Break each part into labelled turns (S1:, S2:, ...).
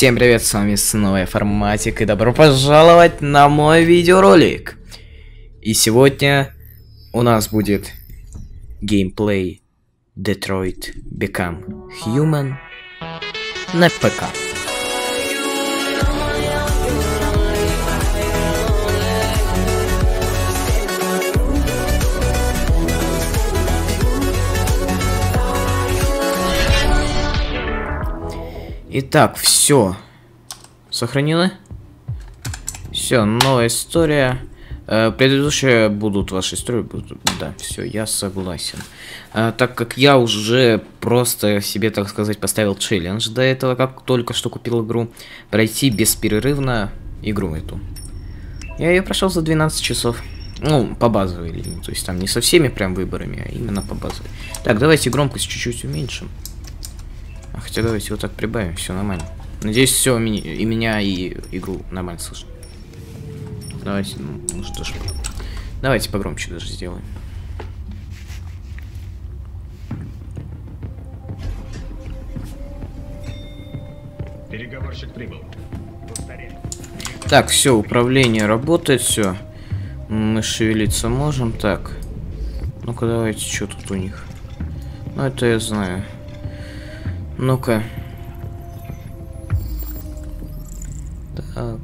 S1: Всем привет, с вами снова Форматик, и добро пожаловать на мой видеоролик. И сегодня у нас будет геймплей Detroit Become Human на ПК. Итак, все. Сохранены? Все, новая история. Э, предыдущие будут ваши истории. Будут... Да, все, я согласен. Э, так как я уже просто себе, так сказать, поставил челлендж до этого, как только что купил игру, пройти бесперерывно игру эту. Я ее прошел за 12 часов. Ну, по базовой линии. То есть там не со всеми прям выборами, а именно по базовой. Так, давайте громкость чуть-чуть уменьшим. А хотя давайте вот так прибавим, все нормально. Надеюсь, все и меня, и игру нормально слышно. Давайте, ну, может даже... Давайте погромче даже сделаем.
S2: Переговорщик прибыл.
S1: Так, все, управление работает, все. Мы шевелиться можем. Так. Ну-ка, давайте, что тут у них? Ну, это я знаю. Ну-ка. Так.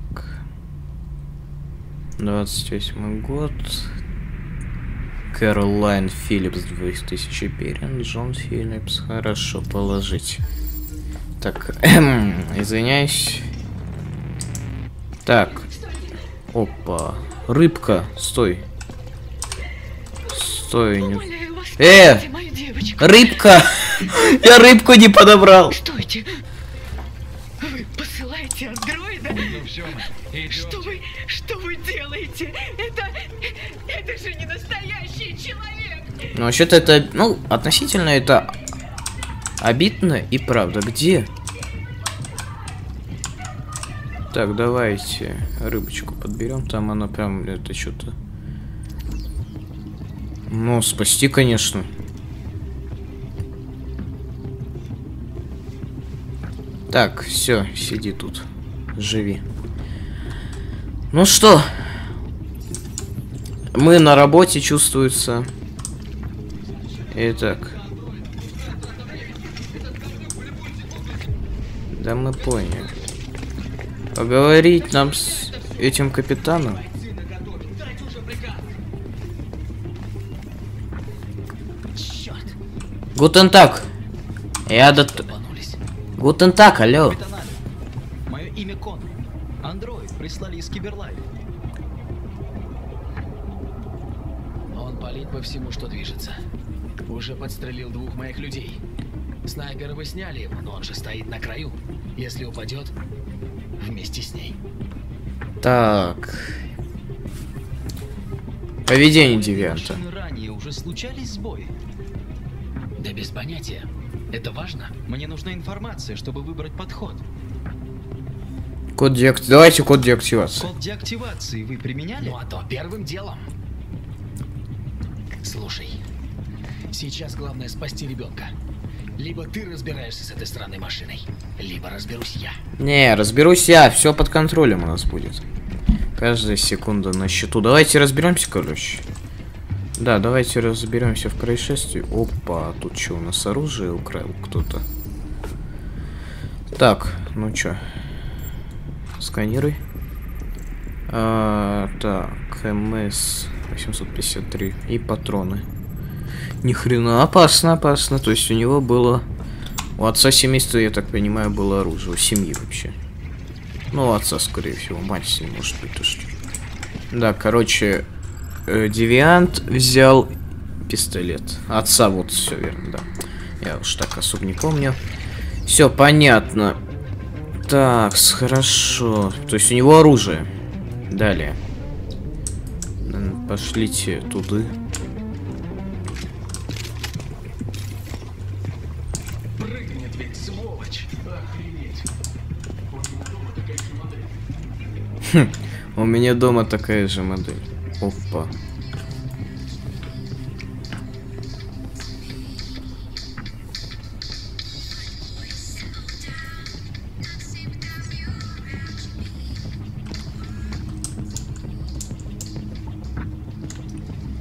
S1: 28 год. Кэролайн Филлипс, 2000 перен. Джон Филлипс. Хорошо, положить. Так, эм, извиняюсь. Так. Опа. Рыбка, стой. Стой. Не... Э! Рыбка! Я рыбку не подобрал.
S3: Стойте! Вы посылаете андроида?
S2: Ну все,
S3: Что вы, что вы делаете? Это, это же не настоящий человек!
S1: Ну, вообще-то это, ну, относительно это обидно и правда. Где? Так, давайте рыбочку подберем. Там она прям, это что-то... Ну, спасти, конечно. Так, все, сиди тут. Живи. Ну что? Мы на работе чувствуется. Итак. Да мы поняли. Поговорить нам с этим капитаном? Guten Tag. Я до... Guten Tag, алло.
S4: Мое имя Коннор. Андроид прислали из CyberLife. Он палит по всему, что движется. Уже подстрелил двух моих людей. Снайпера вы сняли его, но он же стоит на краю. Если упадет, вместе с ней.
S1: Так. Поведение девианта.
S4: Ранее уже случались сбои? Да без понятия. Это важно. Мне нужна информация, чтобы выбрать подход.
S1: Код деактивации. Давайте код деактивации.
S4: Код деактивации вы применяли?
S3: Ну а то первым делом.
S4: Слушай, сейчас главное спасти ребенка. Либо ты разбираешься с этой странной машиной, либо разберусь я.
S1: Не, разберусь я, все под контролем у нас будет. Каждая секунда на счету. Давайте разберемся, короче. Да, давайте разберемся в происшествии. Опа, тут что, у нас оружие украл кто-то? Так, ну чё? Сканируй. А, так, МС 853 и патроны. Ни хрена опасно, опасно. То есть у него было... У отца семейства, я так понимаю, было оружие. У семьи вообще. Ну, у отца, скорее всего. Мать с ним может быть тоже. Да, короче, э, Девиант взял пистолет. Отца, вот, все верно, да. Я уж так особо не помню. Все понятно. Так, хорошо. То есть у него оружие. Далее. Пошлите туда.
S2: Охренеть.
S1: У меня дома такая же модель. Опа.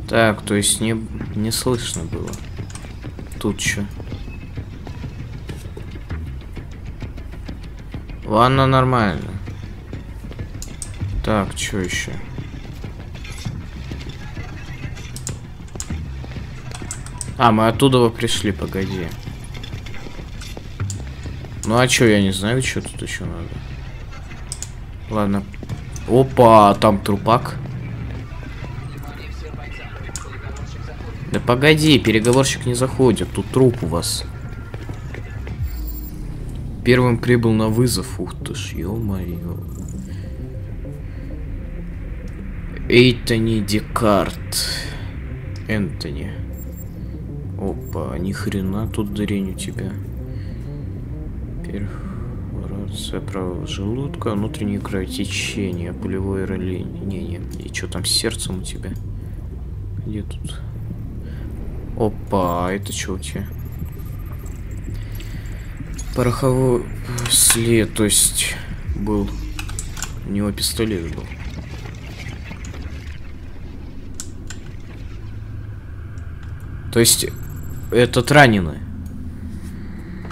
S1: Так, то есть не, не слышно было. Тут что? Ладно, нормально. Так, что еще? А, мы оттуда пришли, погоди. Ну а чё, я не знаю, что тут еще надо. Ладно. Опа, там трупак. Да погоди, переговорщик не заходит, тут труп у вас. Первым прибыл на вызов, ух ты ж, ё-моё. Эйтони Декарт. Энтони. Опа, ни хрена тут дрень у тебя. Перфорация правого желудка, внутреннее кровотечение, пулевое ранение. И что там с сердцем у тебя? Где тут? Опа, это что у тебя? Пороховой след, то есть был. У него пистолет был. То есть этот раненый.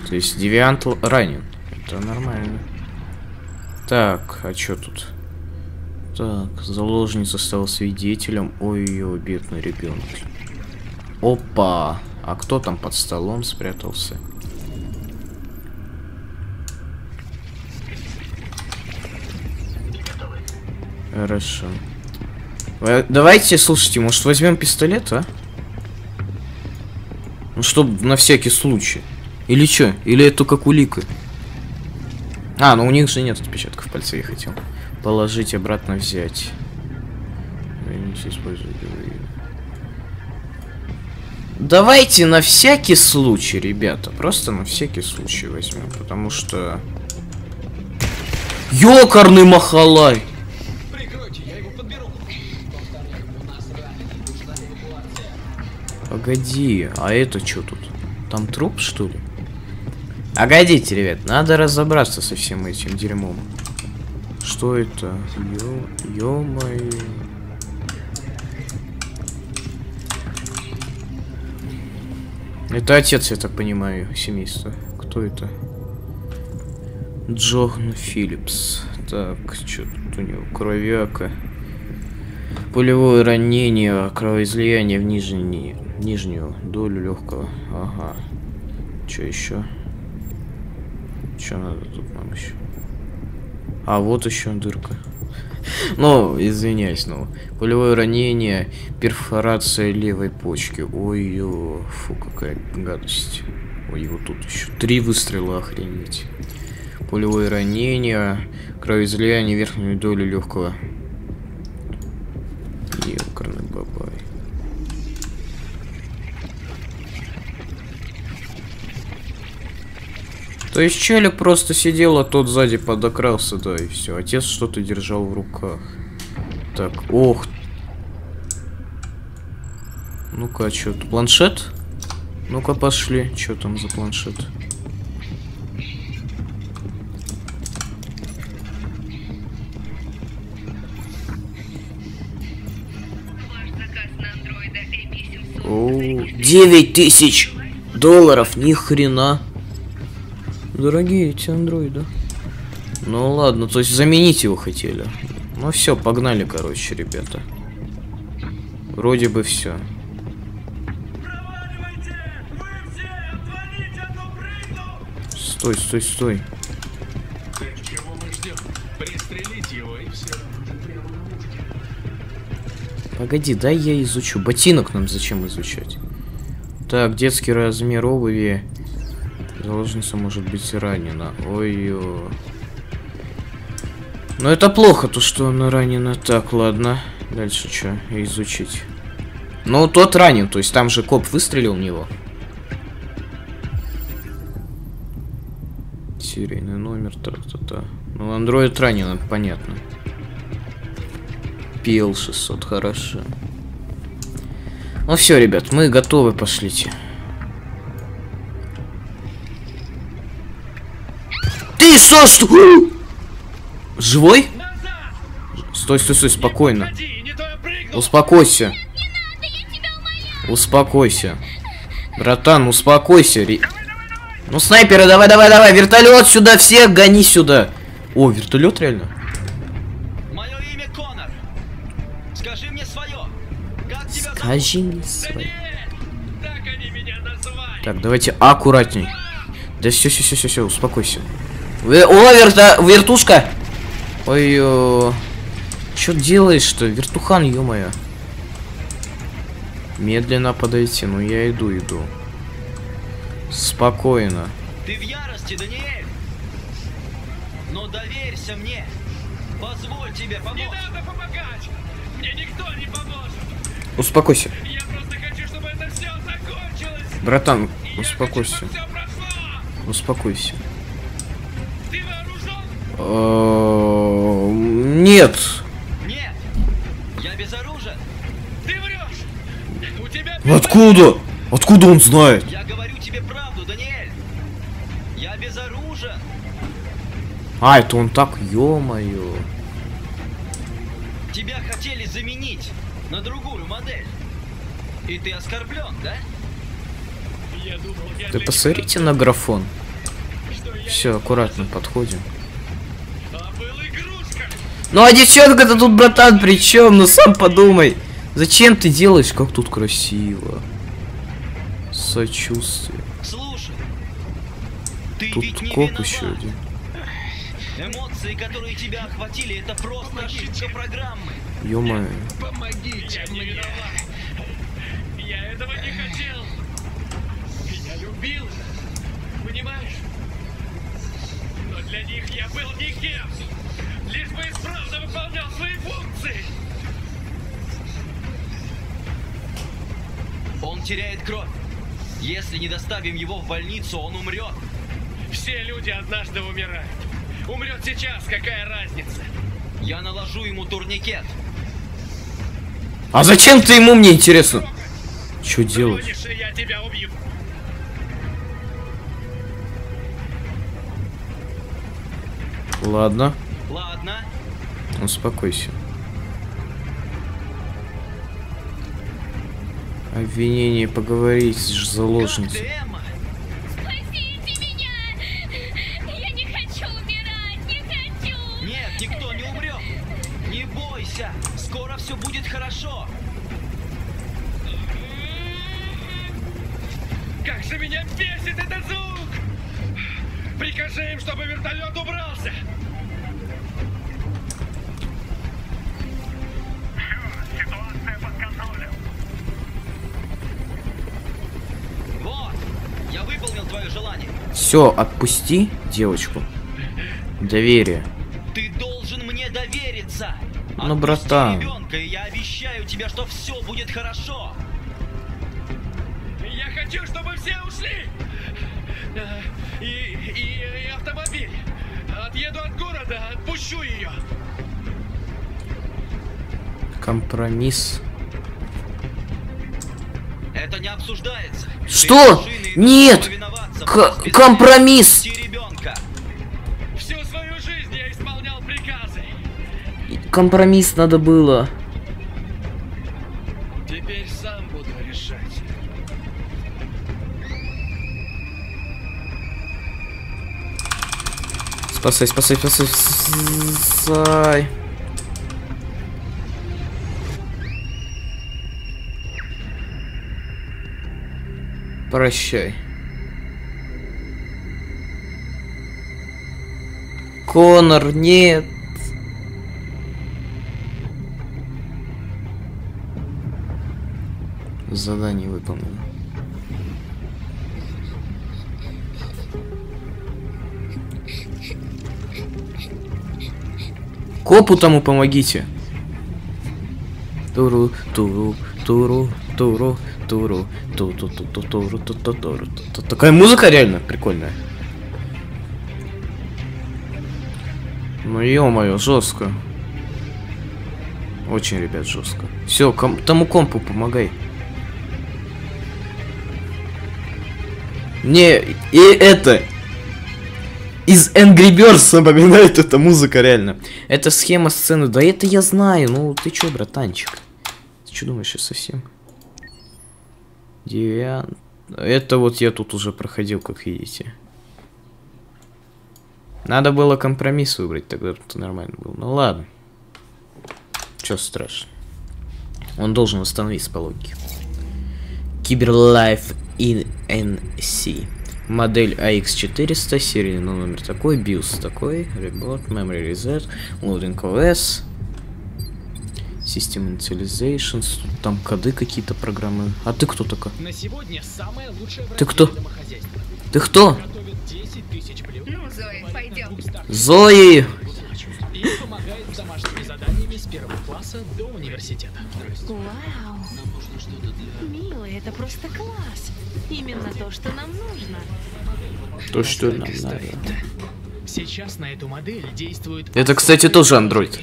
S1: То есть девиант ранен. Это нормально. Так, а что тут? Так, заложница стала свидетелем. Ой-ой, бедный ребенок. Опа! А кто там под столом спрятался? Хорошо. Э, Давайте, слушайте, может возьмем пистолет, а? Ну, чтоб на всякий случай. Или что? Или это как улика? А, ну у них же нет отпечатков пальца, я хотел. Положить, обратно взять. Давайте на всякий случай, ребята. Просто на всякий случай возьмем. Потому что... Ёкарный махалай!
S2: Прикройте, я его подберу.
S1: Погоди, а это что тут? Там труп, что ли? Погодите, ребят, надо разобраться со всем этим дерьмом. Что это? Ё-моё. Это отец, я так понимаю, семейства. Кто это? Джон Филлипс. Так, что тут у него? Кровяка. Пулевое ранение, кровоизлияние в нижний, нижнюю долю легкого. Ага. Что еще? Что надо тут нам еще? А, вот еще дырка. Ну, извиняюсь, ну. Пулевое ранение, перфорация левой почки. Ой-ё, фу, какая гадость. Ой, вот тут еще. Три выстрела, охренеть. Пулевое ранение, кровоизлияние верхнюю долю легкого. Ёкарный бабай. То есть челик просто сидел, а тот сзади подокрался, да, и все. Отец что-то держал в руках. Так, ох. Ну-ка, а что тут? Планшет? Ну-ка, пошли. Что там за планшет?
S3: Ваш заказ на андроида AP700.
S1: О, 9 тысяч долларов, ни хрена. Дорогие эти андроиды. Ну ладно, то есть заменить его хотели. Ну все, погнали, короче, ребята. Вроде бы все. Стой, стой, стой. Погоди, дай я изучу. Ботинок нам зачем изучать? Так, детский размер обуви. Заложница может быть ранена. Ой-ё. Ну это плохо, то что она ранена. Так, ладно. Дальше что? Изучить. Ну, тот ранен, то есть там же коп выстрелил в него. Серийный номер, та-та-та. Ну, андроид ранен, понятно. PL 600, хорошо. Ну все, ребят, мы готовы, пошлите. Ты что, что? Живой? Стой, стой, стой, спокойно. Успокойся. Успокойся. Братан, успокойся. ре- Ну, снайперы, давай, давай, давай. Вертолет сюда, всех гони сюда. О, вертолет реально?
S5: Мое имя Конор. Скажи мне свое. Как тебя зовут?
S1: Скажи мне
S2: назвали.
S1: Так, давайте аккуратней. Да все, все, все, все, все, успокойся. О, верта... вертушка! Ой, что делаешь-то, вертухан, ё-моё? Медленно подойти, ну я иду, иду. Спокойно.
S5: Ты в ярости, Даниэль. Но доверься мне. Позволь тебе
S2: Не
S5: помочь.
S2: надо помогать. Мне никто не поможет.
S1: Успокойся.
S2: Я просто хочу, чтобы это все закончилось.
S1: Братан,
S2: Я
S1: успокойся.
S2: хочу, чтобы все прошло.
S1: Успокойся. Э, Нет.
S5: Нет. Я безоружен.
S2: Ты врешь. У тебя
S1: Откуда? Откуда он знает?
S5: Я говорю тебе правду, Даниэль. Я безоружен.
S1: А, это он так, ё-моё.
S5: Тебя хотели заменить на другую модель. И ты оскорблен, да?
S2: Я думал, я
S1: Ты посмотрите на графон. Все, аккуратно подходим. Ну а девчонка-то тут, братан, при чем? Ну сам подумай. Зачем ты делаешь, как тут красиво? Сочувствие.
S5: Слушай. Ты
S1: Тут
S5: ведь не
S1: коп
S5: виноват.
S1: еще один.
S5: Эмоции, которые тебя охватили, это просто ошибка программы.
S1: Ё-моё.
S2: Помогите я не виноват. Я этого не хотел. Я любил. Понимаешь? Но для них я был никем. Лишь бы исправно выполнял свои функции.
S5: Он теряет кровь. Если не доставим его в больницу, он умрет.
S2: Все люди однажды умирают. Умрет сейчас, какая разница?
S5: Я наложу ему турникет.
S1: А зачем ты ему, мне интересно? Что
S2: и я тебя убью.
S1: Ладно,
S5: Ладно.
S1: успокойся. Обвинение поговорить с заложницей.
S5: ты, Эмма?
S6: Спасите меня! Я не хочу умирать, не хочу!
S5: Нет, никто не умрет. Не бойся. Скоро все будет хорошо.
S2: Как же меня бесит этот звук! Прикажи им, чтобы вертолет убрался!
S5: Я выполнил твое желание.
S1: Все, отпусти девочку. Доверие.
S5: Ты должен мне довериться.
S1: Ну, братан.
S5: ребенка, и я обещаю тебе, что все будет хорошо.
S2: Я хочу, чтобы все ушли! И, и, и автомобиль. Отъеду от города, отпущу ее.
S1: Компромисс.
S5: Это не обсуждается.
S1: Что? Нет! К- компромисс!
S5: отпусти ребенка.
S2: Всю свою жизнь я исполнял приказы.
S1: Компромисс надо было.
S2: Теперь сам буду решать.
S1: Спасай, спасай, спасай, спасай. Прощай. Конор, нет. Задание выполнено. Копу тому помогите. Туру, туру, туру, туру, туру, ту ту ту ту туру, ту ту туру, ту Такая музыка реально прикольная. Ну ё-моё, жестко. Очень, ребят, жестко. Все, тому компу помогай. Не, и это, из Angry Birds напоминает эта музыка реально. Это схема сцены. Да это я знаю. Ну ты чё, братанчик? Ты чё думаешь, я совсем? Девиант. Это вот я тут уже проходил, как видите. Надо было компромисс выбрать, тогда это нормально было. Ну ладно. Чё страшно. Он должен восстановиться по логике. Киберлайф NC. Модель AX400, серийный номер такой, BIOS такой, Reboot, Memory Reset, Loading OS, System Initialization, там коды какие-то программы. А ты кто такой?
S3: На сегодня самое лучшее
S1: Ты кто? Ты кто?
S3: Готовит 10 тысяч блюд.
S7: Ну, Зои, пойдем.
S1: Зои!
S3: И помогает с домашними заданиями с первого класса до университета.
S6: Вау! Милый, это просто класс. Именно то, что нам нужно.
S1: То, что нам надо.
S3: Сейчас на эту модель действует...
S1: Это, кстати, тоже Android.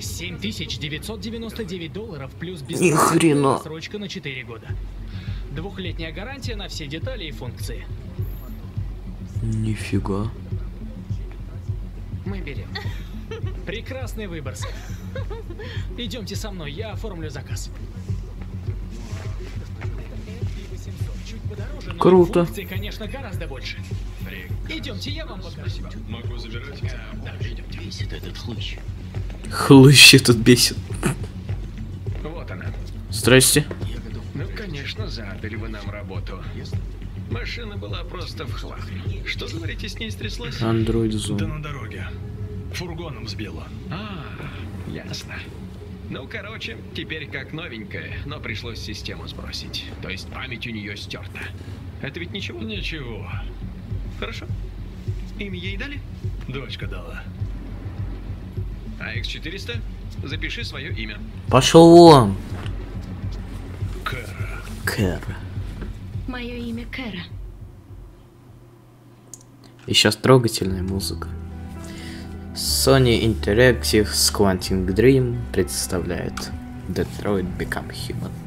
S3: 7999 долларов плюс
S1: Ни хрена.
S3: срочка на 4 года. Двухлетняя гарантия на все детали и функции.
S1: Нифига.
S3: Мы берем. Прекрасный выбор, сэр. Идемте со мной, я оформлю заказ. Чуть подороже, но
S1: Круто.
S3: функций, конечно, гораздо больше. Идемте, я вам покажу.
S8: Могу забирать?
S3: Да, идемте.
S4: Бесит этот хлыщ.
S1: Хлыщ этот бесит.
S8: Вот она.
S1: Здрасте.
S8: Ну, конечно, задали вы нам работу. Машина была просто в хлам. Что, говорите, с ней стряслось?
S9: Да
S1: Zoom.
S9: на дороге. Фургоном сбило.
S8: А, ясно. Ну, короче, теперь как новенькая, но пришлось систему сбросить. То есть память у нее стерта. Это ведь ничего?
S9: Ничего.
S8: Хорошо. Имя ей дали?
S9: Дочка дала.
S8: AX400, запиши свое имя.
S1: Пошел вон.
S9: Кэра.
S1: Кэр.
S6: Мое имя Кэра.
S1: И сейчас трогательная музыка. Sony Interactive с Dream представляет Detroit Become Human.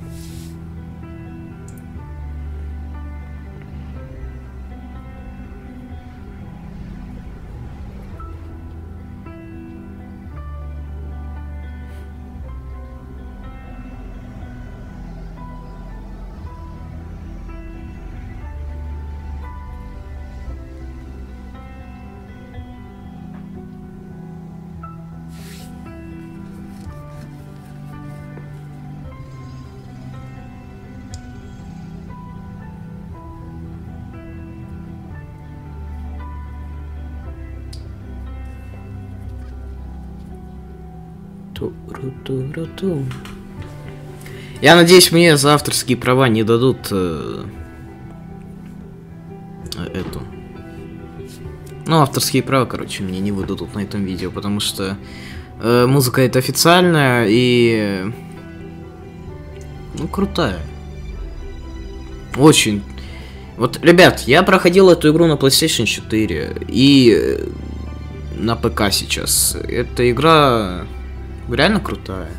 S1: Я надеюсь, мне за авторские права не дадут э, эту. Ну, авторские права, короче, мне не выдадут на этом видео, потому что э, музыка это официальная и ну крутая. Очень. Вот, ребят, я проходил эту игру на PlayStation 4 и э, на ПК сейчас. Эта игра реально крутая.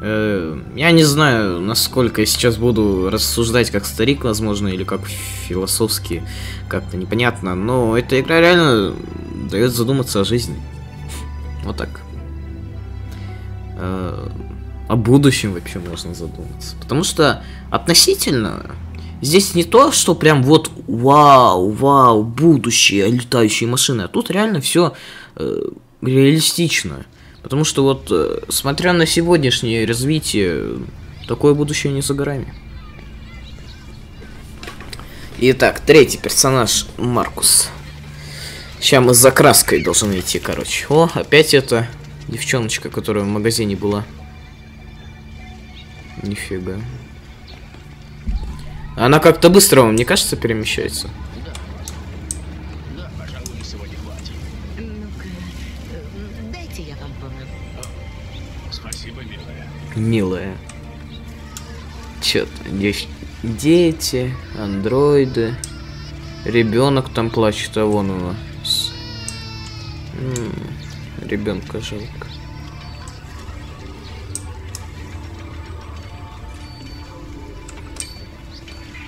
S1: Э, Я не знаю, насколько я сейчас буду рассуждать как старик, возможно, или как философски, как-то непонятно, но эта игра реально дает задуматься о жизни. Вот так. Э, О будущем вообще можно задуматься. Потому что относительно здесь не то, что прям вот вау, вау, будущее, летающие машины, а тут реально все реалистично. Потому что вот, э, смотря на сегодняшнее развитие, такое будущее не за горами. Итак, третий персонаж Маркус. Сейчас мы за краской должны идти, короче. О, опять эта девчоночка, которая в магазине была. Нифига. Она как-то быстро, вам не кажется, перемещается?
S4: Милая.
S1: Чё-то здесь дети, андроиды. Ребенок там плачет, а вон его. Ребенка жалко.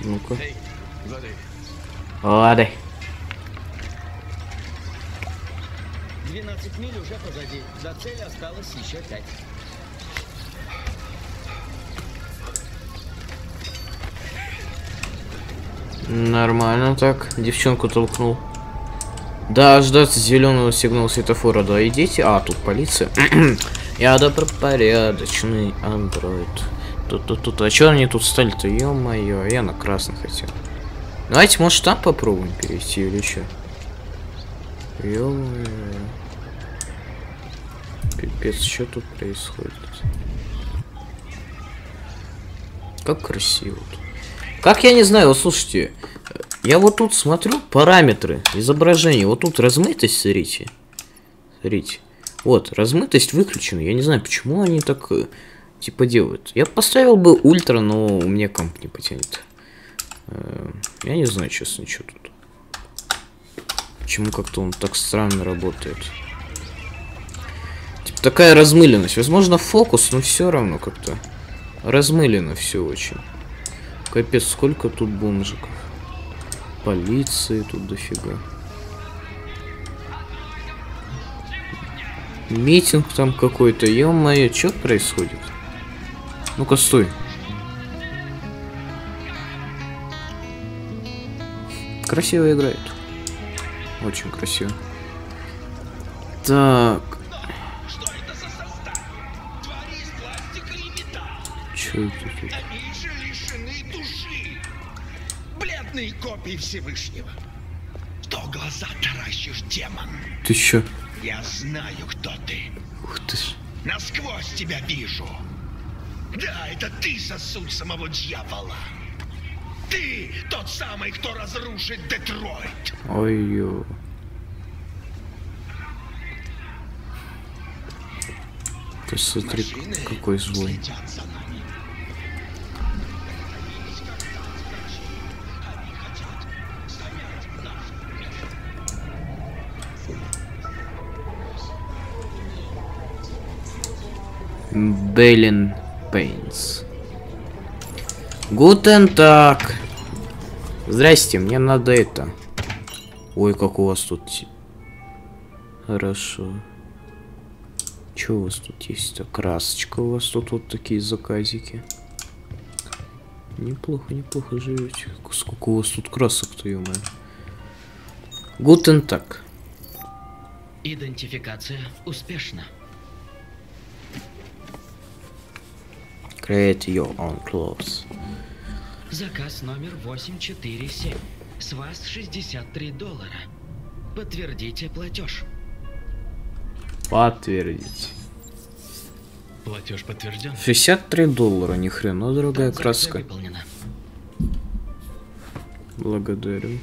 S1: Ну-ка. Ладно.
S3: 12 миль уже позади. До цели осталось еще 5.
S1: Нормально так. Девчонку толкнул. Да, ждать зеленого сигнала светофора. Да, идите. А, тут полиция. Я добропорядочный андроид. Тут, тут, тут. А что они тут стали-то? Ё-моё, я на красный хотел. Давайте, может, там попробуем перейти или что? Ё-моё. Пипец, что тут происходит? Как красиво тут. Как я не знаю, слушайте, я вот тут смотрю параметры изображения, вот тут размытость, смотрите. Смотрите. Вот, размытость выключена. Я не знаю, почему они так, э, типа, делают. Я поставил бы ультра, но у меня комп не потянет. Э, Я не знаю, честно, что тут. Почему как-то он так странно работает. Типа, такая размыленность. Возможно, фокус, но все равно как-то размылено все очень. Капец, сколько тут бомжиков. Полиции тут дофига. Митинг там какой-то. Ё-моё, что происходит? Ну-ка, стой. Красиво играет. Очень красиво. Так.
S10: Что это за Бледные копии Всевышнего. Что глаза таращишь, демон?
S1: Ты чё?
S10: Я знаю, кто ты.
S1: Ух ты ж.
S10: Насквозь тебя вижу. Да, это ты сосуд самого дьявола. Ты тот самый, кто разрушит Детройт.
S1: Ой-ё. Ты смотри, какой злой.
S10: следят за нами.
S1: Bellini Paints. Guten Tag. Здрасте, мне надо это. Ой, как у вас тут... Хорошо. Что у вас тут есть-то? Красочка у вас тут вот такие заказики. Неплохо, неплохо живете. Сколько у вас тут красок-то, ё Guten Tag.
S4: Идентификация успешна.
S1: Create your own clothes.
S4: Заказ номер 847. С вас 63 доллара. Подтвердите платеж.
S1: Подтвердить.
S8: Платеж подтвержден.
S1: 63 доллара, ни хрена дорогая
S4: Транзакция
S1: краска.
S4: выполнена.
S1: Благодарю.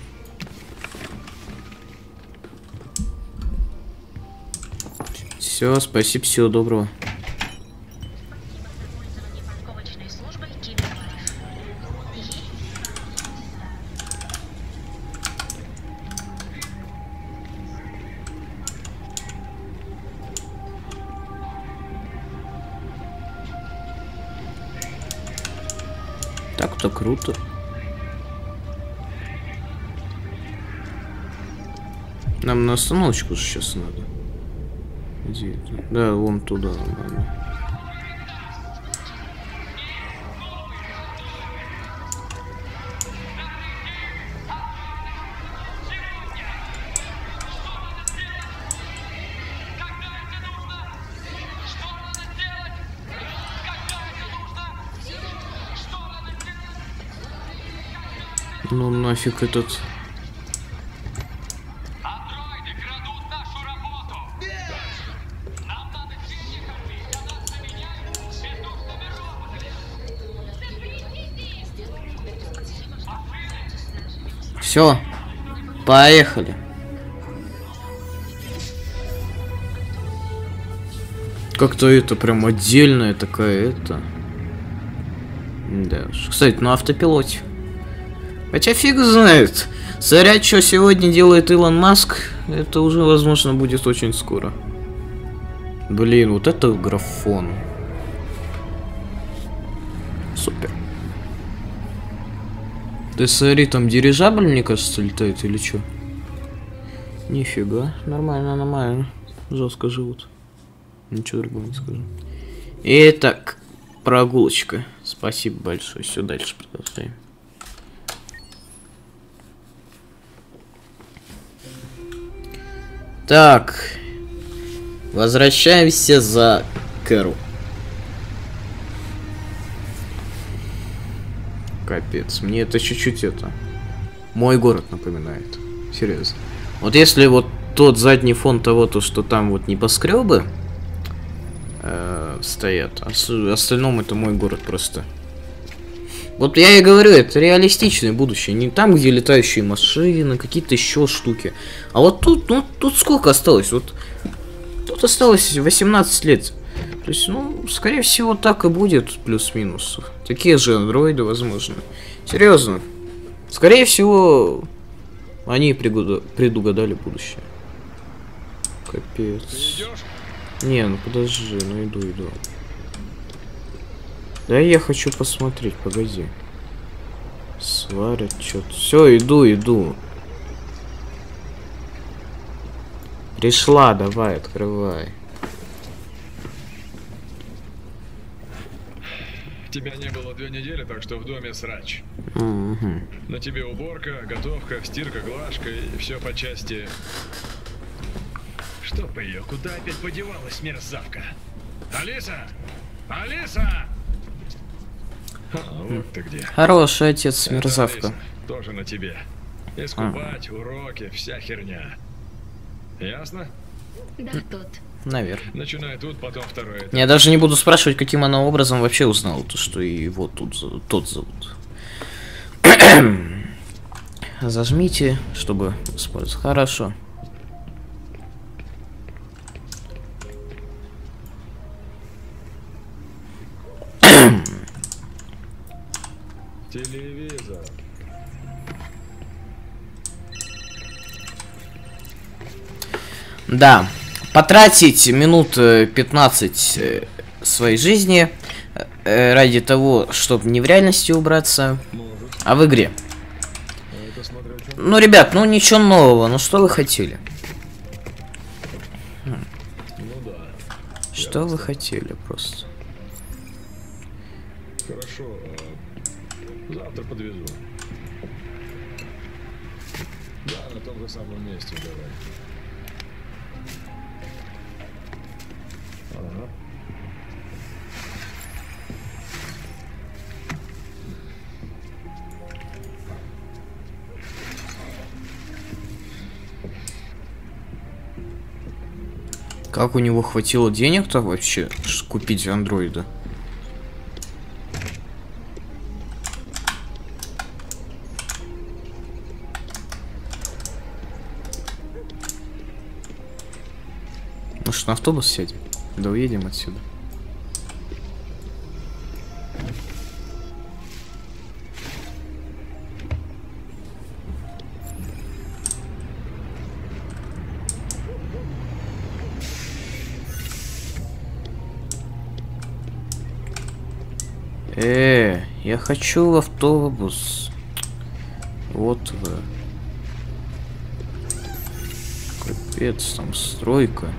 S1: Все, спасибо, всего доброго. Круто. Нам на остановочку сейчас надо. Где это? Да, вон туда. Ну
S2: бездушными роботами!
S1: Все. Поехали. Как-то это прям отдельная такая это. Да. Кстати, на автопилоте. Хотя фиг знает. Царя, что сегодня делает Илон Маск, это уже, возможно, будет очень скоро. Блин, вот это графон. Супер. Ты смотри, там дирижабль, мне кажется, летает или что? Нифига, нормально, нормально. Жестко живут. Ничего другого не скажу. Итак, прогулочка. Спасибо большое. Все, дальше продолжаем. Так. Возвращаемся за Кэру. Капец, мне это чуть-чуть это... Мой город напоминает. Серьезно. Вот если вот тот задний фон того, то что там вот небоскребы э, стоят, а с остальном это мой город просто. Вот я и говорю, это реалистичное будущее. Не там, где летающие машины, какие-то еще штуки. А вот тут, ну, тут сколько осталось? Вот тут осталось 18 лет. То есть, ну, скорее всего, так и будет, плюс-минус. Такие же андроиды, возможно. Серьезно. Скорее всего, они предугадали будущее. Капец. Не, ну подожди, ну иду, иду. Да я хочу посмотреть, погоди. Сварят что-то. Все, иду, иду. Пришла, давай, открывай.
S8: Тебя не было две недели, так что в доме срач.
S1: Мгм.
S8: На тебе уборка, готовка, стирка, глажка и все по части. Чтоб ее, куда опять подевалась мерзавка? Алиса! Алиса! А, вот ты где.
S1: Хороший отец, мерзавка.
S8: Тоже на тебе. Искупать, уроки, вся херня. Ясно?
S11: Да, тот.
S1: Наверх.
S8: Начинай тут, потом второй.
S1: Я даже не буду спрашивать, каким она образом вообще узнала, то, что его тут зовут- тот зовут. Зажмите, чтобы использовать. Хорошо.
S8: Телевизор.
S1: Да. Потратить минут э, 15 э, своей жизни э, ради того, чтобы не в реальности убраться, а в игре. Ну, ребят, ну ничего нового, ну что вы хотели? Хм. Что вы хотели просто?
S8: Подвезу. Да, на том же самом месте давай. Ага.
S1: Как у него хватило денег-то вообще купить андроида? Может на автобус сядем? Да уедем отсюда. Э, я хочу в автобус. Вот вы. Капец, там стройка.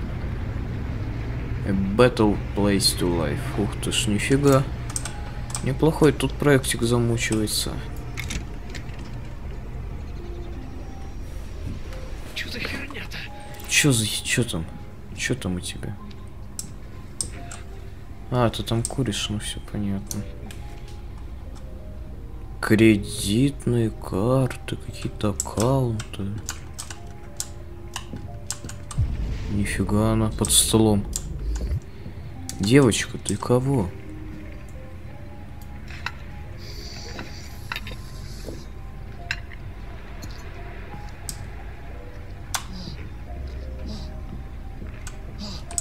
S1: A battle place to life. Ух ты ж, нифига. Неплохой тут проектик замучивается.
S2: Что за херня-то?
S1: Чё за... Чё там? Чё там у тебя? А, ты там куришь, ну все понятно. Кредитные карты, какие-то аккаунты. Нифига она под столом. Девочка, ты кого?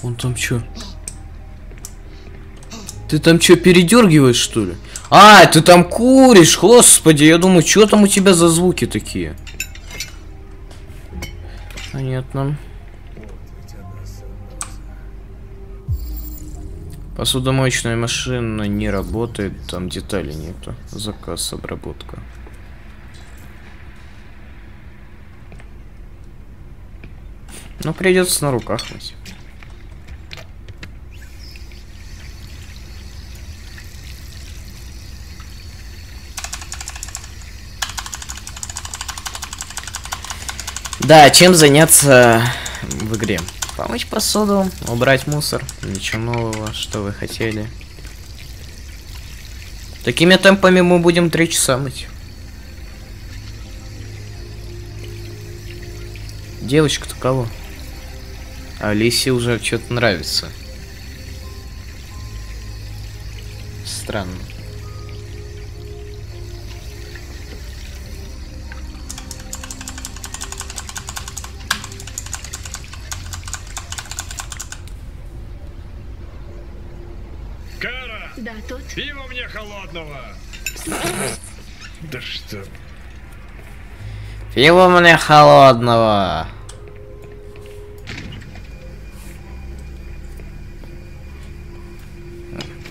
S1: Он там чё? Ты там чё, передергиваешь, что ли? А, ты там куришь, господи, я думаю, что там у тебя за звуки такие? Понятно. Посудомоечная машина не работает, там деталей нету. Заказ, обработка. Ну, придется на руках мыть. Да, чем заняться в игре. Помыть посуду, убрать мусор. Ничего нового, что вы хотели. Такими темпами мы будем три часа мыть. Девочка-то кого? Алисе уже что-то нравится. Странно.
S3: Тут.
S8: пиво мне холодного. Да что?
S1: Пиво мне холодного.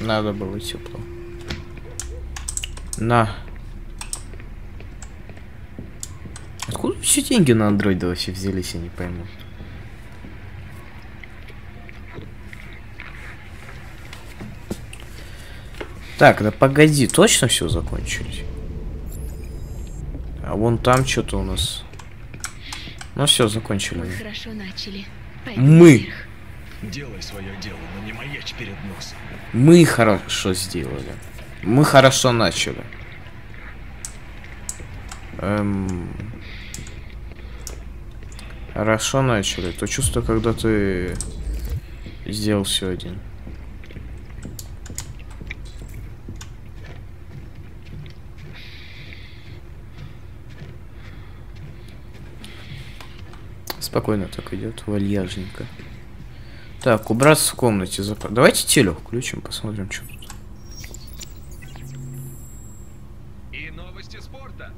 S1: Надо было тепло. На. Откуда все деньги на андроида вообще взялись, я не пойму. Так, да погоди, точно все закончились? А вон там что-то у нас. Ну все, закончили.
S3: Мы хорошо начали. Пойдем
S1: Мы.
S3: вверх.
S8: Делай свое дело, но не маячь перед носом.
S1: Мы хорошо сделали. Мы хорошо начали. Эм... Хорошо начали. То чувство, когда ты сделал все один. Спокойно так идет, вальяжненько. Так, убраться в комнате. Зап... Давайте телек включим, посмотрим, что тут.
S8: И новости спорта.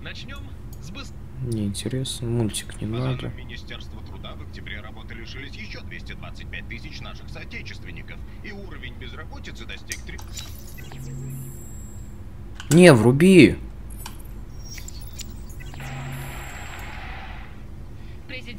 S8: Начнем с быс...
S1: Неинтересно, мультик не
S12: По
S1: надо.
S12: Министерства труда, в октябре работы лишились еще 225 тысяч наших соотечественников, и уровень безработицы достиг 3...
S1: Не, вруби.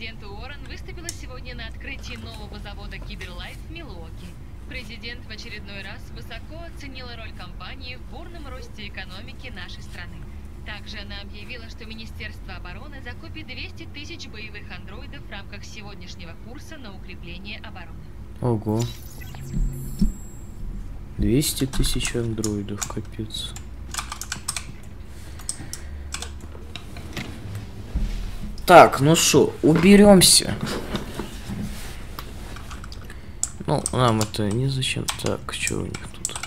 S6: Президент Уоррен выступила сегодня на открытии нового завода Киберлайф в Милуоки. Президент в очередной раз высоко оценила роль компании в бурном росте экономики нашей страны. Также она объявила, что Министерство обороны закупит 200 тысяч боевых андроидов в рамках сегодняшнего курса на укрепление обороны.
S1: Ого. 200 тысяч андроидов, капец. Так, ну что, уберемся. Ну, нам это не зачем. Так, что у них тут?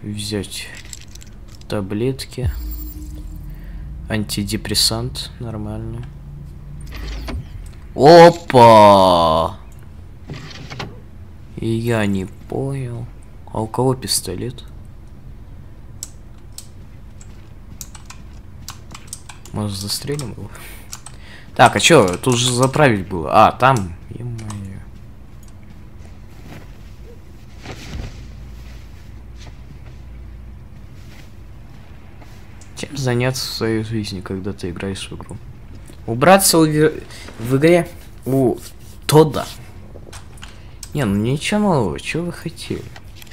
S1: Взять таблетки. Антидепрессант, нормально. Опа! И я не понял. А у кого пистолет? Может застрелим его? Так, а чё, тут же заправить было. А, там. Чем заняться в своей жизни, когда ты играешь в игру? Убраться игре- в игре у Тода. Не, ну ничего нового, что вы хотели?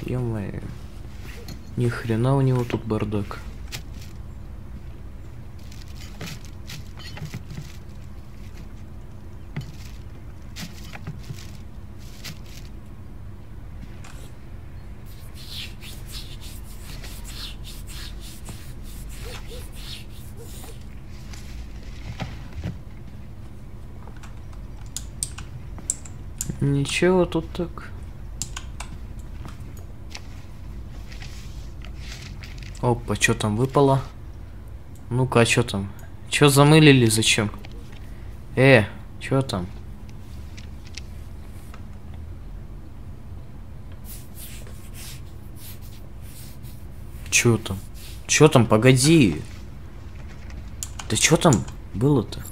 S1: Ё-моё. Ни хрена у него тут бардак. Ничего тут так. Опа, что там выпало? Ну-ка, а что там? Чё замылили, зачем? Э, что там? Чё там? Чё там? Погоди. Да чё там было-то?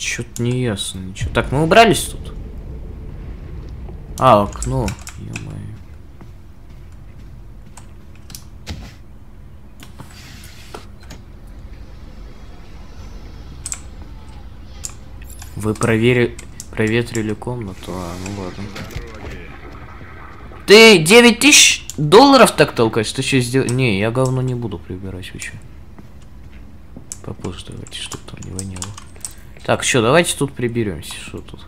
S1: Чё-то не ясно ничего. Так, мы убрались тут? А, окно. Ё-моё. Вы провери... проветрили комнату? А, ну ладно. Ты 9 тысяч долларов так толкаешь? Ты что сделал? Не, я говно не буду прибирать, вы чё? Попозже давайте, там не воняло. Так, что, давайте тут приберемся. Что тут?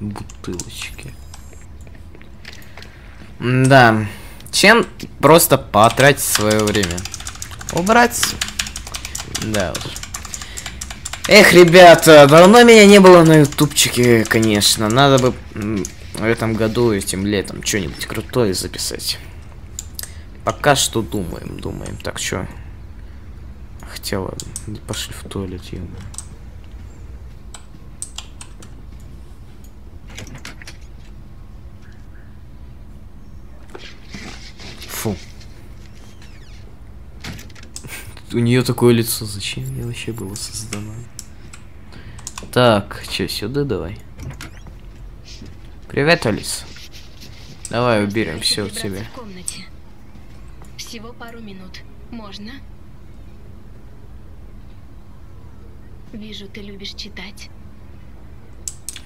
S1: Бутылочки. Да. Чем просто потратить свое время? Убрать? Да уж. Эх, ребята, давно меня не было на ютубчике, конечно. Надо бы в этом году, этим летом, что-нибудь крутое записать. Пока что думаем, думаем. Так, что? Не пошли в туалет, ё Фу. У нее такое лицо, зачем мне вообще было создано? Так, что, сюда давай. Привет, Алис. Давай уберем все у тебя.
S11: в комнате. Всего пару минут. Можно? Вижу, ты любишь читать.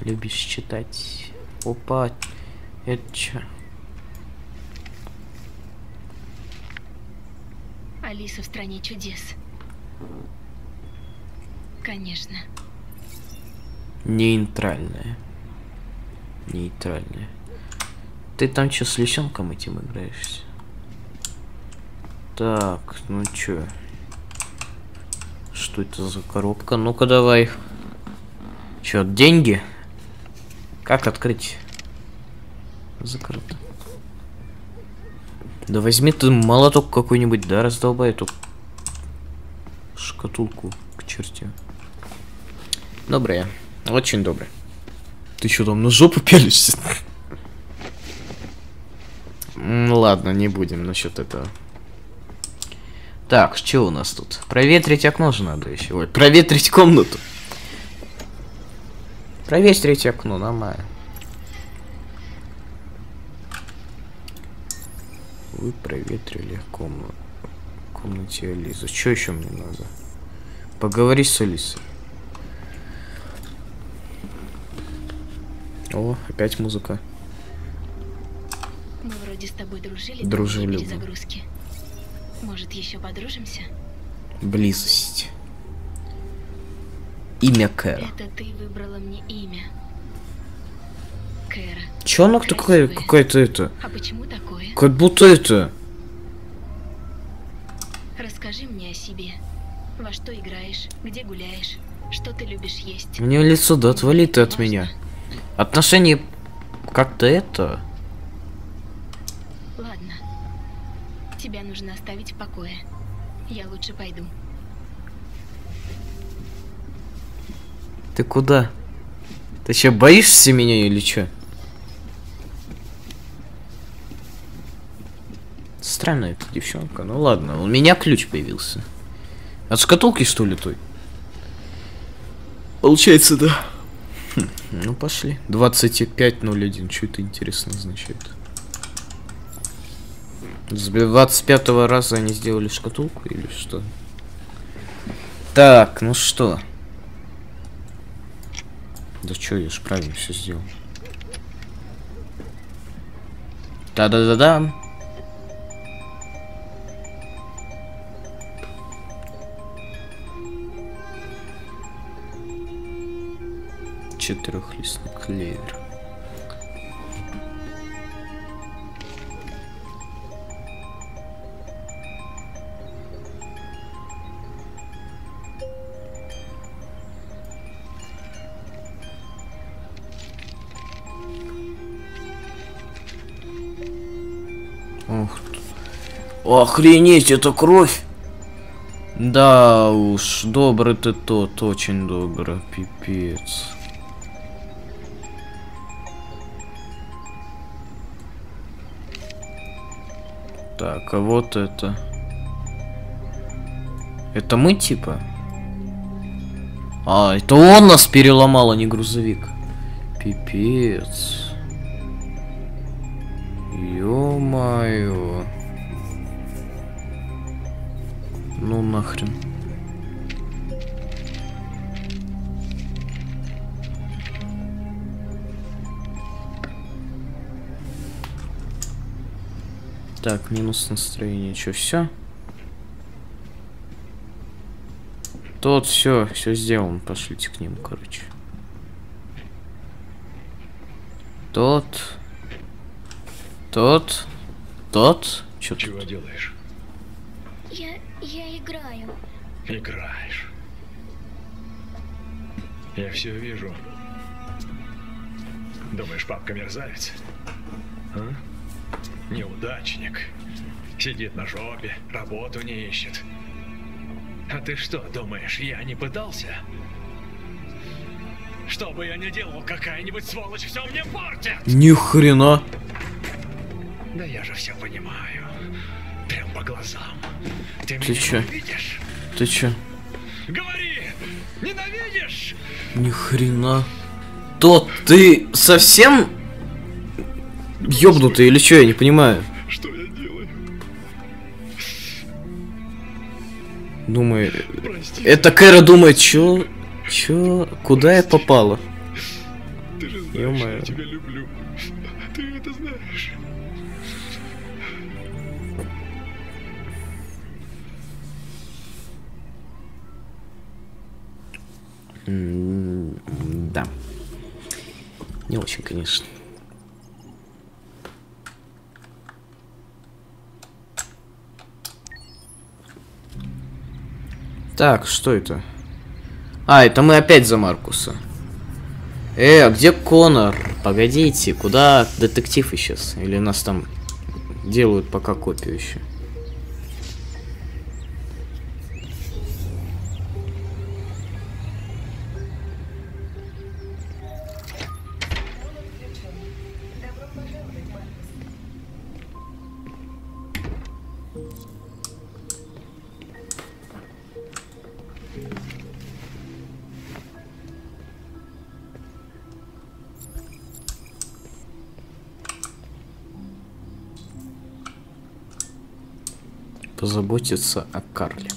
S1: Любишь читать. Опа. Это чё?
S11: Алиса в стране чудес. Конечно.
S1: Нейтральная. Нейтральная. Ты там что, с лисенком этим играешься? Так, ну чё? Что это за коробка? Ну-ка давай. Чё, деньги? Как открыть? Закрыто. Да возьми ты молоток какой-нибудь, да, раздолбай эту шкатулку к черте. Доброе. Очень доброе. Ты что там на жопу пялишься? Ладно, не будем насчет этого. Так, что у нас тут? Проветрить окно же надо еще. Ой, проветрить комнату. Проветрить окно, нормально. Вы проветрили комнату. комнате Алисы. Что еще мне надо? Поговори с Алисой. О, опять музыка.
S11: Мы вроде с тобой дружили.
S1: Дружили,
S11: перезагрузки. Может, еще подружимся?
S1: Близость. Имя Кэра.
S11: Это ты выбрала мне имя. Кэра.
S1: Чё такая,
S11: Красивая.
S1: какая-то это?
S11: А почему такое?
S1: Как будто это...
S11: Расскажи мне о себе. Во что играешь? Где гуляешь? Что ты любишь есть?
S1: У нее лицо, да отвали ты от меня. Отношения как-то это...
S11: Ладно. Тебя нужно оставить в покое. Я лучше пойду.
S1: Ты куда? Ты че, боишься меня или чё? Странная эта девчонка. Ну ладно, у меня ключ появился. От шкатулки, что ли, той? Получается, да. Ну, пошли. 25.01. Что это интересно означает? С 25 раза они сделали шкатулку или что? Так, ну что? Да чё, я ж правильно все сделал. Та-да-да-да. Четырехлистный клевер. Охренеть, это кровь! Да уж, добрый ты тот, очень добрый, пипец. Так, а вот это. Это мы типа? А, это он нас переломал, а не грузовик. Пипец. Ё-моё. Ну нахрен. Так, минус настроение. Что, все? Тот все, все сделан. Пошлите к ним, короче. Тот. Тот. Тот. Чё
S8: Чего делаешь?
S11: Я... я играю.
S8: Играешь. Я все вижу. Думаешь, папка мерзавец? А? Неудачник. Сидит на жопе, работу не ищет. А ты что, думаешь, я не пытался? Что бы я ни делал, какая-нибудь сволочь все мне портит!
S1: Ни хрена.
S8: Да я же все понимаю. Прям по глазам. Ты,
S1: Ты
S8: меня
S1: чё?
S8: ненавидишь?
S1: Ты чё?
S8: Говори! Ненавидишь?
S1: Ни хрена. Тот, ты совсем ёбнутый или что, я не понимаю.
S8: Что я делаю?
S1: Думаю,
S8: Прости.
S1: это Кэра думает, чё, чё, куда я попала?
S8: Ты же знаешь, я тебя люблю. Ты это знаешь.
S1: Да. Не очень, конечно. Так, что это? А, это мы опять за Маркуса. Э, а где Конор? Погодите, куда детектив исчез? Или нас там делают пока копию еще? Позаботиться о Карле.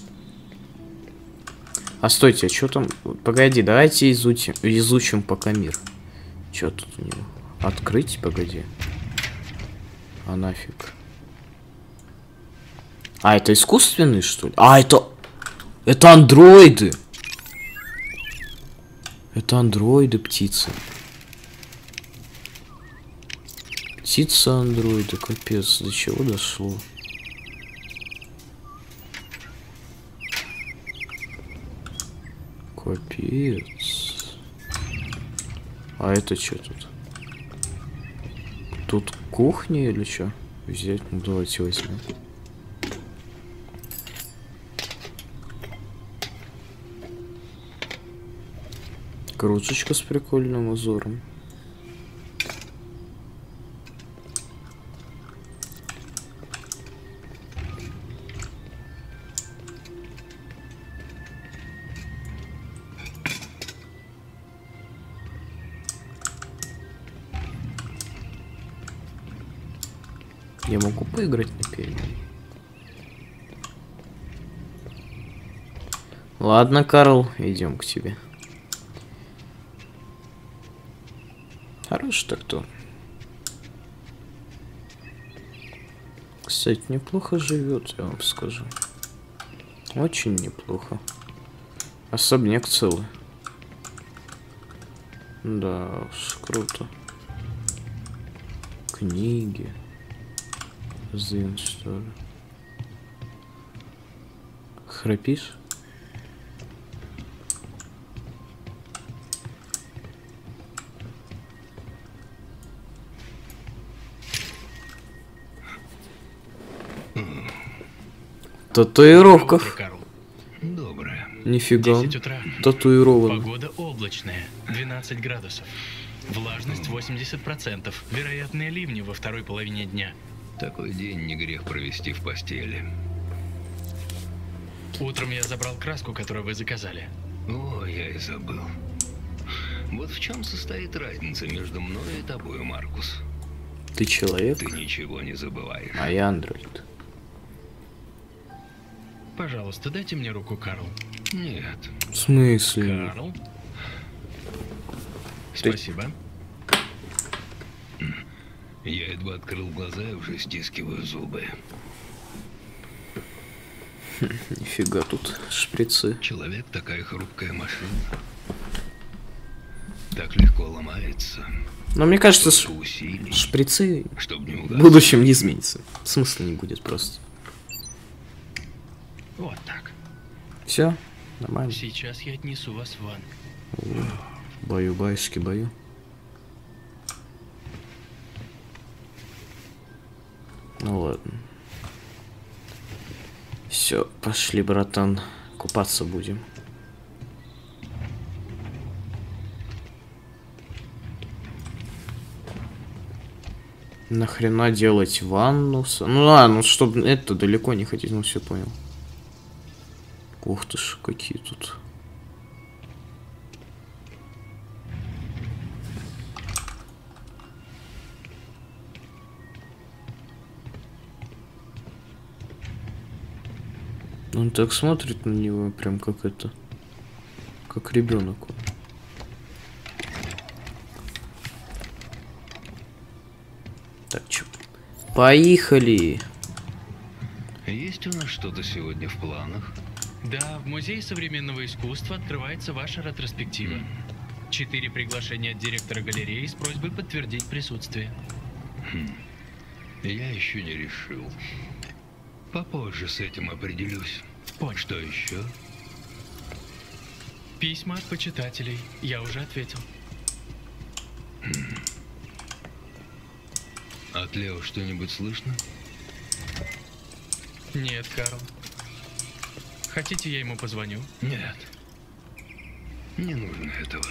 S1: А стойте, а что там? Погоди, давайте изучим, изучим пока мир. Что тут у него? Открыть? Погоди. А нафиг. А, это искусственный, что ли? А, это... Это андроиды! Это андроиды, птицы. Птица андроида, капец, до чего дошло? Капец. А это что тут? Тут кухня или что? Взять? Ну давайте возьмем. Кружечка с прикольным узором. Ладно, Карл, идем к тебе. Хорош так то. Кстати, неплохо живет, я вам скажу. Очень неплохо. Особняк целый. Да уж, круто. Книги. Зин, что ли? Храпишь? Татуировках.
S10: Доброе.
S1: Нифига.
S4: 10 утра.
S1: Татуирован.
S4: Погода облачная, 12 градусов. Влажность 80%. Вероятные ливни во второй половине дня.
S13: Такой день не грех провести в постели.
S4: Утром я забрал краску, которую вы заказали.
S13: О, я и забыл. Вот в чем состоит разница между мной и тобой, Маркус.
S1: Ты человек,
S13: Ты ничего не забываешь.
S1: а я андроид.
S4: Пожалуйста, дайте мне руку, Карл.
S13: Нет.
S1: В смысле?
S4: Карл. Спасибо.
S13: Я едва открыл глаза и уже стискиваю зубы.
S1: Нифига тут шприцы.
S13: Человек такая хрупкая машина. Так легко ломается.
S1: Но мне кажется, ш- шприцы
S13: чтобы не
S1: в будущем не изменится. Смысла не будет просто.
S2: Вот так.
S1: Все, нормально.
S2: Сейчас я отнесу вас в ванну.
S1: Бою, баюшки, бою. Ну ладно. Все, пошли, братан, купаться будем. Нахрена делать ванну? Ну а, ну чтобы это далеко не ходить, ну все понял. Ух ты ж, какие тут. Он так смотрит на него, прям как это. Как ребенок. Так, чё? Поехали!
S13: Есть у нас что-то сегодня в планах?
S2: Да, в Музее современного искусства открывается ваша ретроспектива. Четыре приглашения от директора галереи с просьбой подтвердить присутствие.
S13: Я еще не решил. Попозже с этим определюсь.
S2: Понял.
S13: Что еще?
S2: Письма от почитателей. Я уже ответил.
S13: От Лео что-нибудь слышно?
S2: Нет, Карл. Хотите, я ему позвоню?
S13: Нет. Не нужно этого.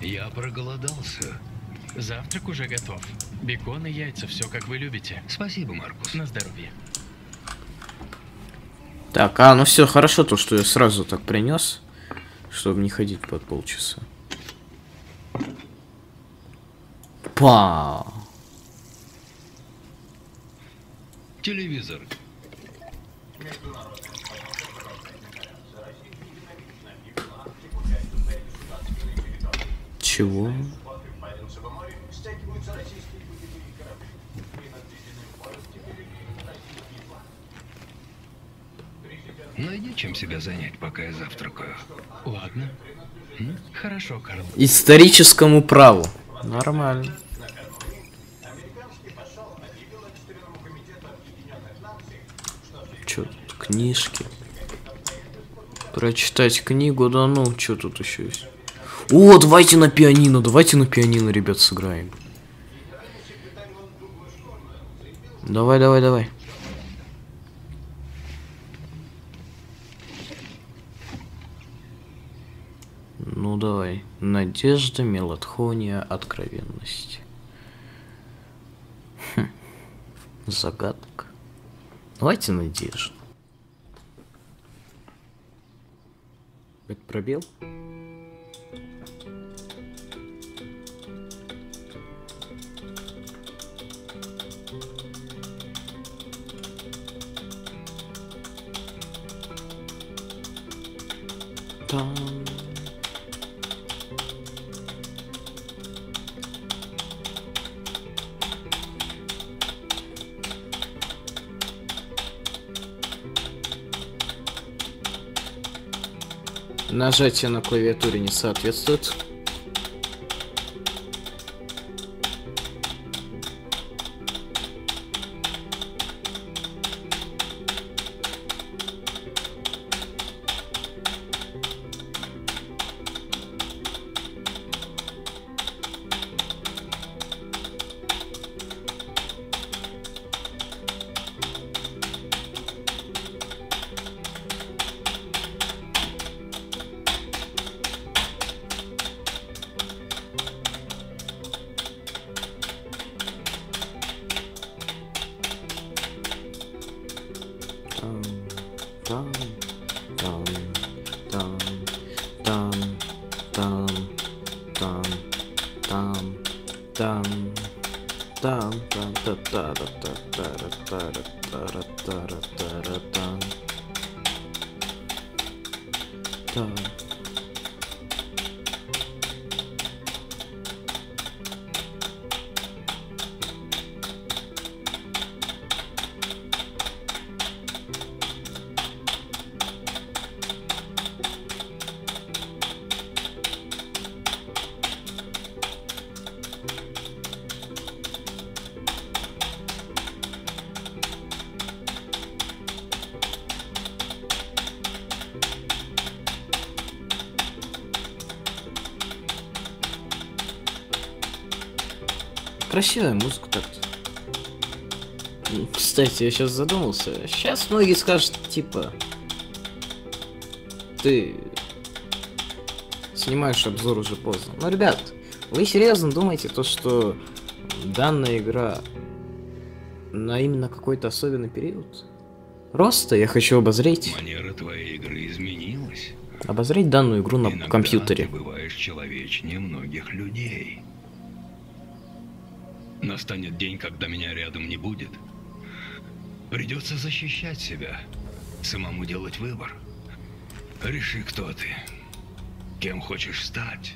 S13: Я проголодался.
S2: Завтрак уже готов. Бекон и яйца, все как вы любите.
S13: Спасибо, Маркус.
S2: На здоровье.
S1: Так, а, ну все, хорошо то, что я сразу так принес, чтобы не ходить под полчаса. Па!
S13: Телевизор.
S1: Чего?
S13: Найди чем себя занять, пока я завтракаю.
S2: Ладно. Хорошо, Карл.
S1: Историческому праву. Нормально. Чё тут? Книжки. Прочитать книгу, да ну, что тут еще есть? О, давайте на пианино, давайте на пианино, ребят, сыграем. Давай, давай, давай. Ну давай. Надежда, меланхония, откровенность. Хм. Загадка. Давайте надежду. Это пробел? Там. Нажатие на клавиатуре не соответствует. Красивая музыка так-то. Кстати, я сейчас задумался. Сейчас многие скажут, типа... Ты... Снимаешь обзор уже поздно. Но, ребят, вы серьезно думаете, то, что данная игра на именно какой-то особенный период? Просто я хочу обозреть,
S13: Манера твоей игры изменилась.
S1: обозреть данную игру на
S13: Иногда
S1: компьютере.
S13: ты бываешь человечнее многих людей. Настанет день, когда меня рядом не будет. Придется защищать себя, самому делать выбор. Реши, кто ты, кем хочешь стать.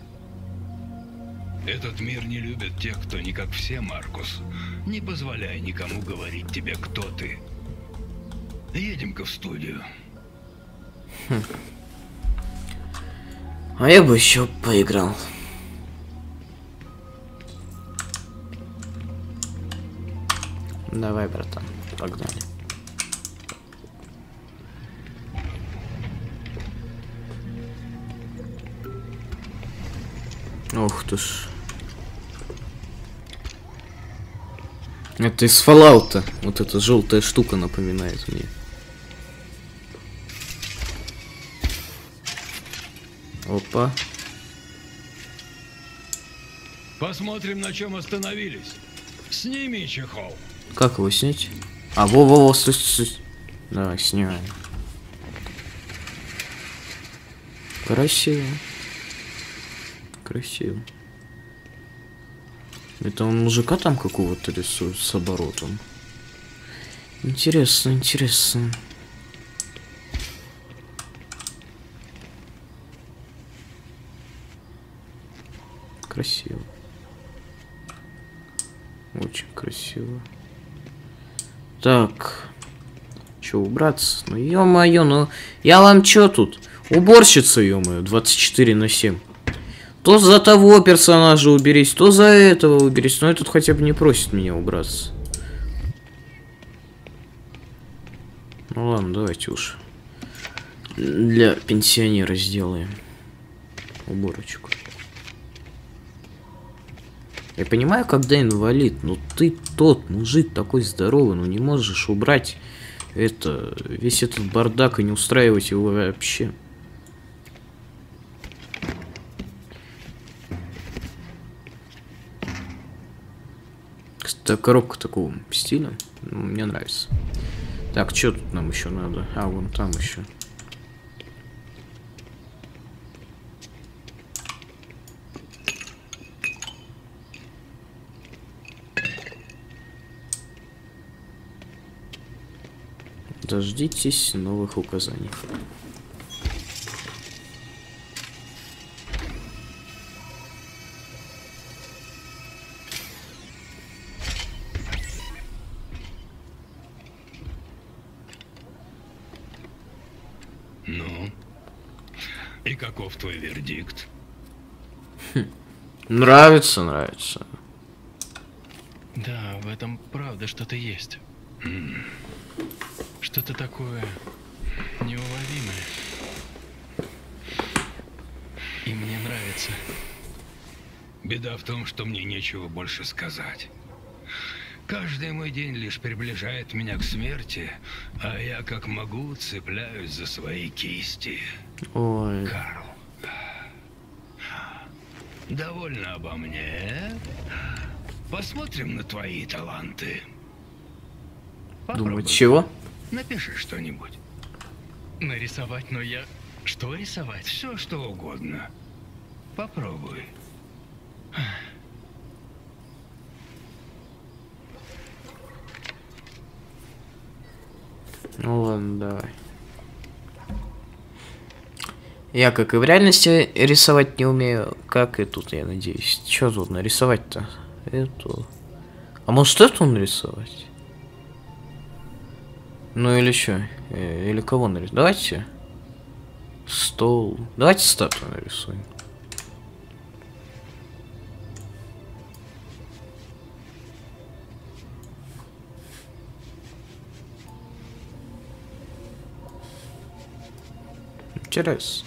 S13: Этот мир не любит тех, кто не как все, Маркус. Не позволяй никому говорить тебе, кто ты. Едем-ка в студию.
S1: А я бы еще поиграл. Давай, братан, погнали. Ох ты ж. Это из Fallout. Вот эта желтая штука напоминает мне. Опа.
S13: Посмотрим, на чем остановились. Сними чехол.
S1: Как его снять? А, во-во-во. Давай, снимаем. Красиво. Красиво. Это он мужика там какого-то рисует с оборотом. Интересно, интересно. Красиво. Очень красиво. Так. Че, убраться? Ну, ё-моё, ну... Я вам чё тут? Уборщица, ё-моё, 24 на 7. То за того персонажа уберись, то за этого уберись. Но этот хотя бы не просит меня убраться. Ну ладно, давайте уж. Для пенсионера сделаем. Уборочку. Я понимаю, когда инвалид, но ты тот мужик такой здоровый, ну не можешь убрать это, весь этот бардак и не устраивать его вообще. Кстати, коробка такого стиля, ну, мне нравится. Так, что тут нам еще надо? А, вон там еще. Дождитесь новых указаний.
S13: Ну? И каков твой вердикт?
S1: Нравится, нравится.
S14: Да, в этом правда что-то есть. Что-то такое неуловимое. И мне нравится.
S13: Беда в том, что мне нечего больше сказать. Каждый мой день лишь приближает меня к смерти, а я как могу цепляюсь за свои кисти.
S1: Ой.
S13: Карл. Довольно обо мне. Посмотрим на твои таланты.
S1: Думаю, чего?
S13: Напиши что-нибудь.
S14: Нарисовать, но я... Что рисовать?
S13: Все, что угодно. Попробуй.
S1: Ну ладно, давай. Я, как и в реальности, рисовать не умею, как и тут, я надеюсь. Что тут нарисовать-то? Эту. А может эту нарисовать? Ну или что? Или кого нарисовать? Давайте. Стол. Давайте статую нарисуем. Интересно.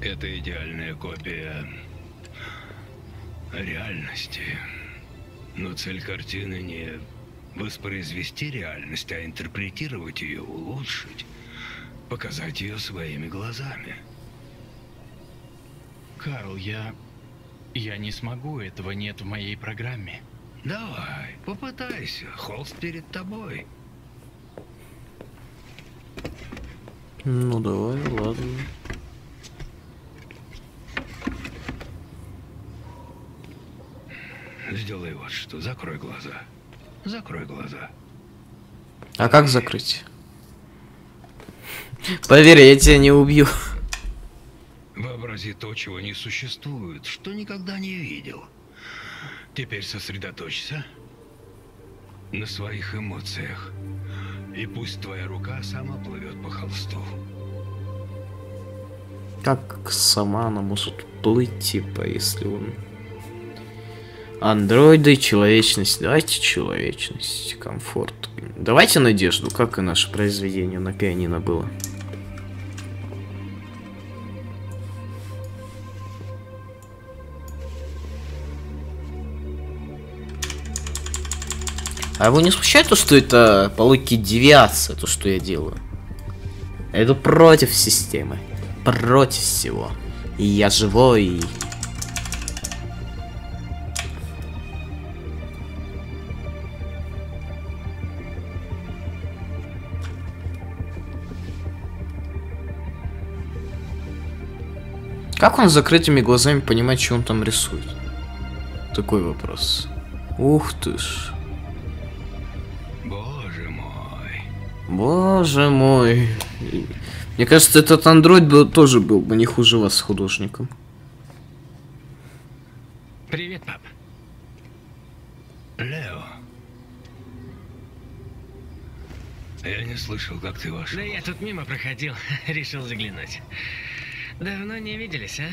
S13: Это идеальная копия реальности. Но цель картины не воспроизвести реальность, а интерпретировать ее, улучшить, показать ее своими глазами.
S14: Карл, я... Я не смогу, этого нет в моей программе.
S13: Давай, попытайся. Холст перед тобой.
S1: Ну давай, ладно.
S13: Сделай вот что, закрой глаза. Закрой глаза.
S1: А как закрыть? Поверь, я тебя не убью.
S13: Вообрази то, чего не существует, что никогда не видел. Теперь сосредоточься на своих эмоциях. И пусть твоя рука сама плывет по холсту.
S1: Как сама она может плыть, типа, если он... Андроиды, человечность. Давайте человечность, комфорт. Давайте надежду, как и наше произведение на пианино было. А его не смущает то, что это по логике девиация, то, что я делаю? Это против системы. Против всего. И я живой, Как он с закрытыми глазами понимает, что он там рисует? Такой вопрос. Ух ты ж.
S13: Боже мой.
S1: Боже мой. Мне кажется, этот андроид был, тоже был бы не хуже вас с художником.
S4: Привет, пап.
S13: Лео. Я не слышал, как ты вошел.
S4: Да я тут мимо проходил, решил заглянуть. Давно не виделись, а?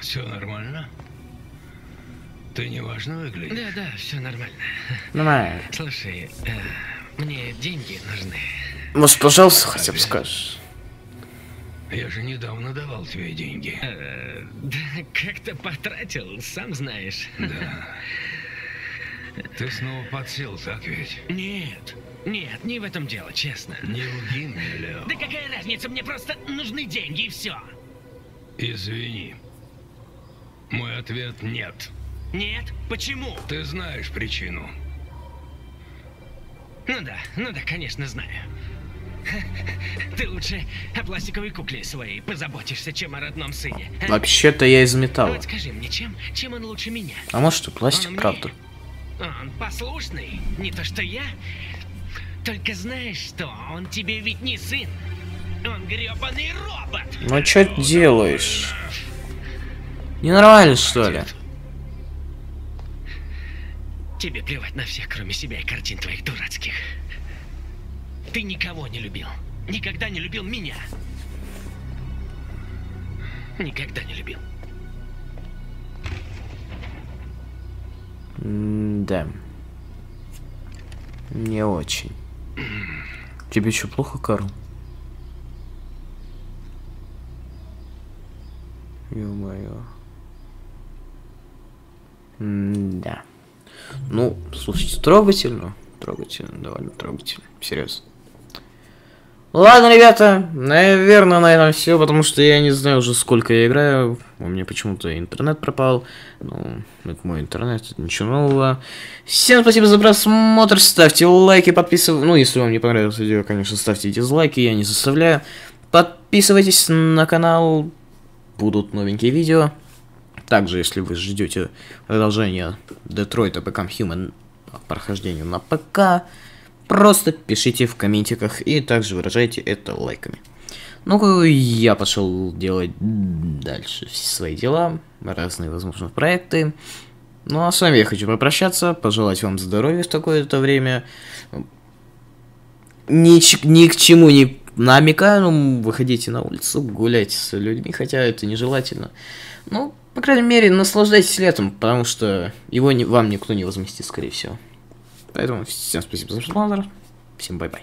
S13: Все нормально? Ты неважно выглядишь.
S4: Да, да, все нормально.
S1: Нормально.
S4: Слушай, э, мне деньги нужны.
S1: Может, пожалуйста, хотя бы скажешь.
S13: Я же недавно давал тебе деньги.
S4: Э, да, как-то потратил, сам знаешь.
S13: Да. Ты снова подсел, так ведь?
S4: Нет, нет, не в этом дело, честно.
S13: Не лги мне, Лео.
S4: Да какая разница, мне просто нужны деньги и все.
S13: Извини. Мой ответ нет.
S4: Нет? Почему?
S13: Ты знаешь причину.
S4: Ну да, ну да, конечно, знаю. Ты лучше о пластиковой кукле своей позаботишься, чем о родном сыне. а?
S1: Вообще-то я из металла.
S4: Вот скажи мне, чем, чем он лучше меня?
S1: А может и
S4: Он
S1: пластик,
S4: умнее?
S1: правда.
S4: Он послушный, не то что я. Только знаешь что, он тебе ведь не сын. Он гребаный робот.
S1: Ну а что делаешь? Ненормально, что ли?
S4: Тебе плевать на всех, кроме себя и картин твоих дурацких. Ты никого не любил. Никогда не любил меня. Никогда не любил.
S1: Да. Не очень. Тебе что, плохо, Карл? Ё-моё. Да. Ну, слушайте, трогательно. Трогательно, довольно трогательно. Серьезно. Ладно, ребята, наверное, на этом все, потому что я не знаю уже сколько я играю. У меня почему-то интернет пропал. Ну, это мой интернет, это ничего нового. Всем спасибо за просмотр, ставьте лайки, подписывайтесь. Ну, если вам не понравилось видео, конечно, ставьте дизлайки, я не заставляю. Подписывайтесь на канал, будут новенькие видео. Также, если вы ждете продолжения Детройта Become Human по прохождению на ПК, просто пишите в комментиках и также выражайте это лайками. Ну, я пошел делать дальше все свои дела, разные, возможно, проекты. Ну, а с вами я хочу попрощаться, пожелать вам здоровья в такое-то время. Ни, ни к чему не намекаю, ну, выходите на улицу, гуляйте с людьми, хотя это нежелательно. Ну, по крайней мере, наслаждайтесь летом, потому что его не, вам никто не возместит, скорее всего. Поэтому всем спасибо за просмотр, всем bye-bye.